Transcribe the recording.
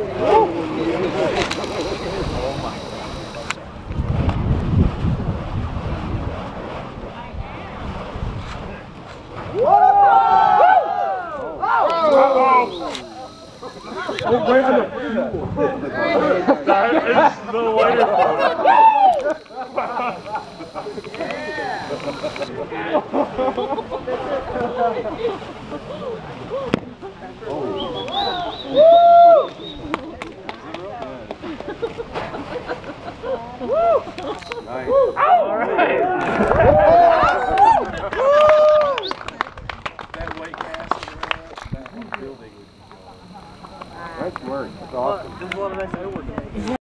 yeah. Woo! Nice. Woo! All right. that. That's work. That's awesome. This is what I said.